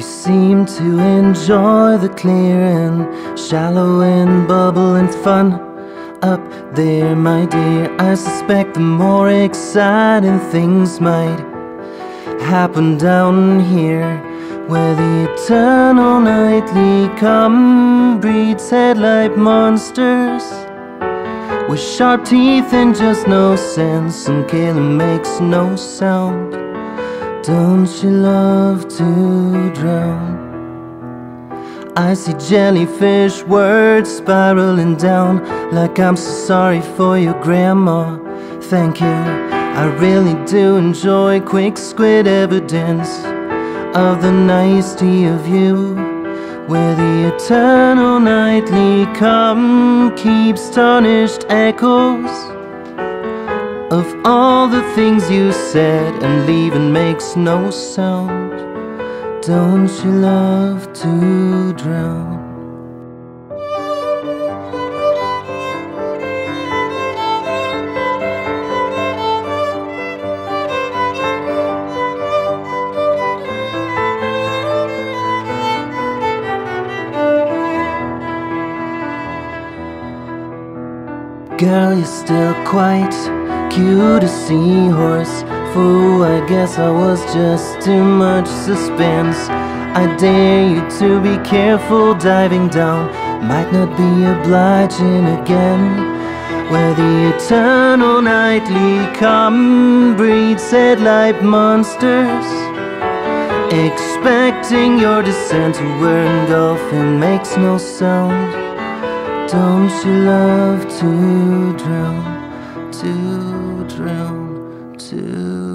seem to enjoy the clear and shallow and bubbling fun up there, my dear. I suspect the more exciting things might happen down here, where the eternal nightly come breeds headlight monsters with sharp teeth and just no sense, and killing makes no sound. Don't you love to drown? I see jellyfish words spiraling down like I'm so sorry for your grandma. Thank you, I really do enjoy quick squid evidence of the nicety of you. Where the eternal nightly come keeps tarnished echoes of all the things you said and leaving makes no sound. Don't you love to drown? Girl, you're still quite cute seahorse Fool, I guess I was just too much suspense. I dare you to be careful diving down. Might not be obliging again. Where the eternal nightly come breeds headlight monsters. Expecting your descent to where engulfing makes no sound. Don't you love to to drown, to